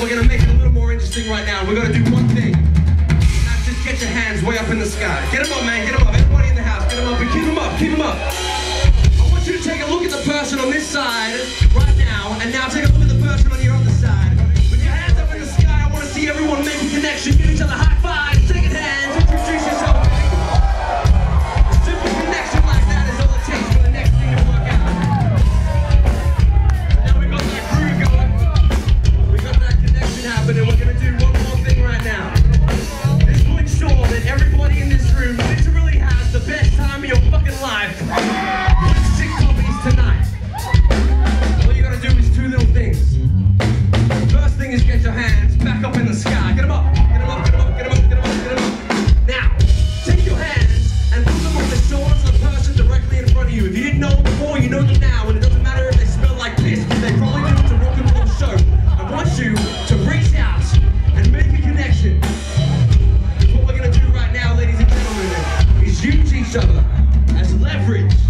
we're gonna make it a little more interesting right now. We're gonna do one thing. That's just get your hands way up in the sky. Get them up, man, get them up. Everybody in the house, get them up and keep them up, keep them up. I want you to take a look at the person on this side right now, and now take a look at the person on your other side. Now, take your hands and put them on the shoulders of the person directly in front of you. If you didn't know them before, you know them now, and it doesn't matter if they smell like piss, they probably do it to rock and roll show. I want you to reach out and make a connection. What we're gonna do right now, ladies and gentlemen, is use each other as leverage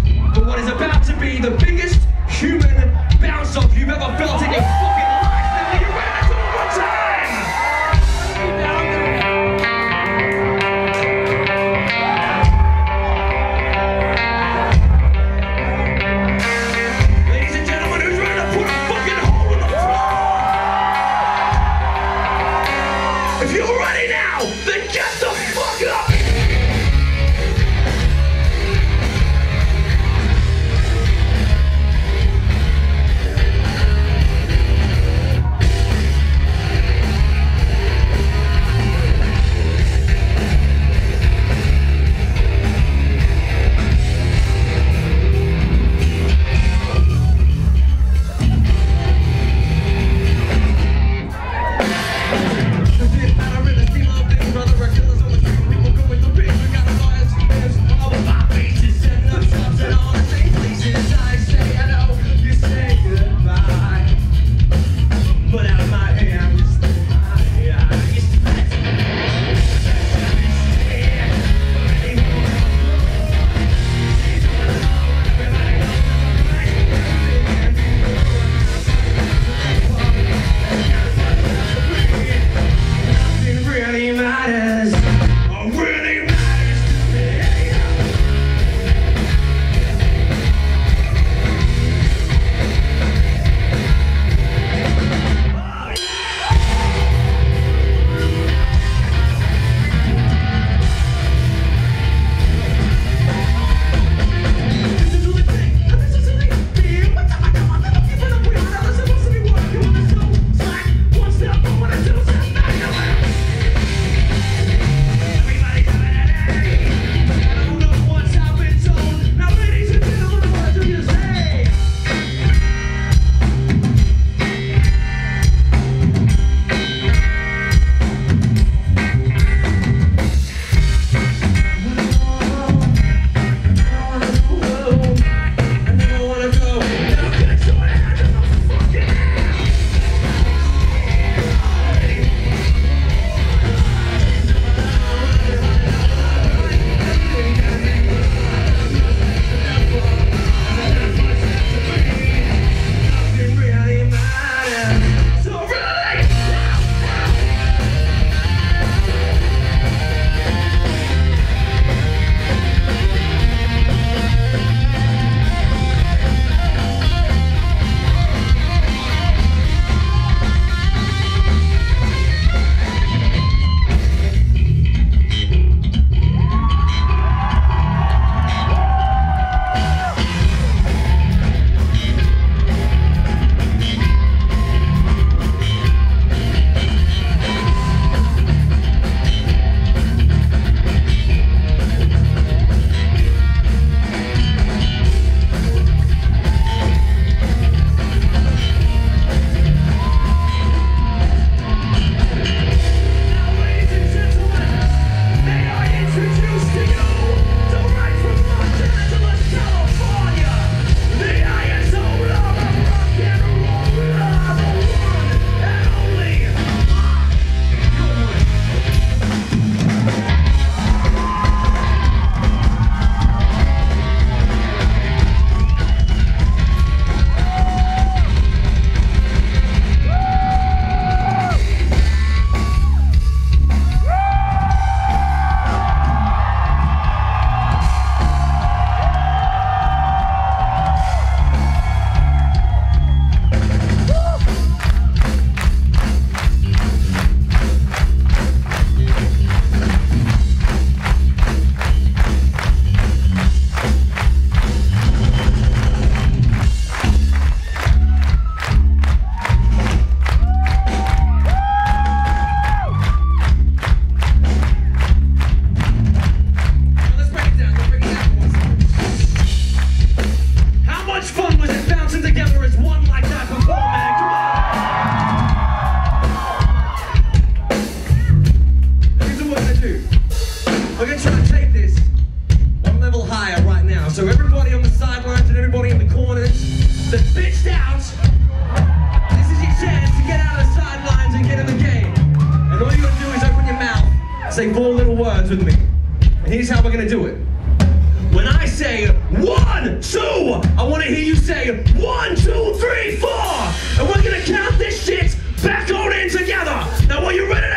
So everybody on the sidelines and everybody in the corners that's bitch out, this is your chance to get out of the sidelines and get in the game. And all you gotta do is open your mouth, say four little words with me. And here's how we're gonna do it. Say one, two, I want to hear you say one, two, three, four. And we're going to count this shit back on in together. Now, are you ready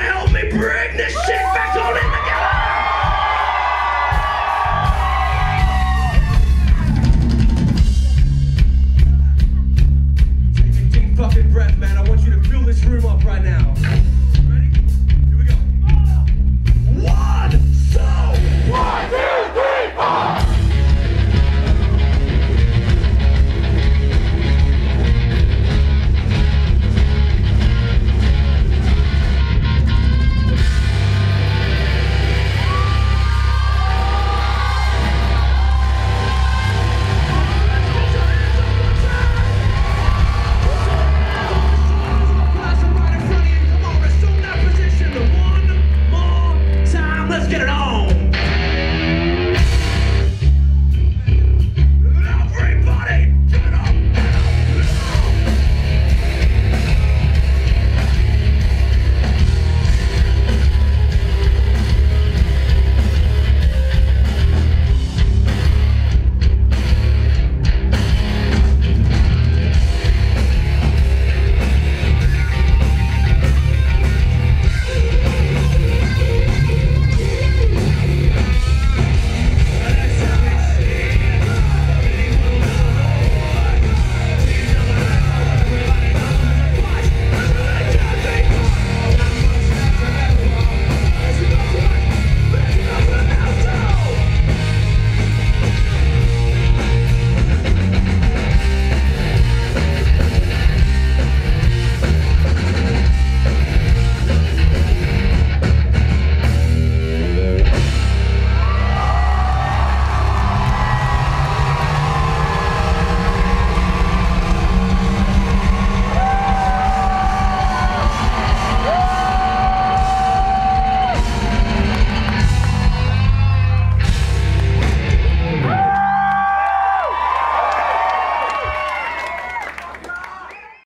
on.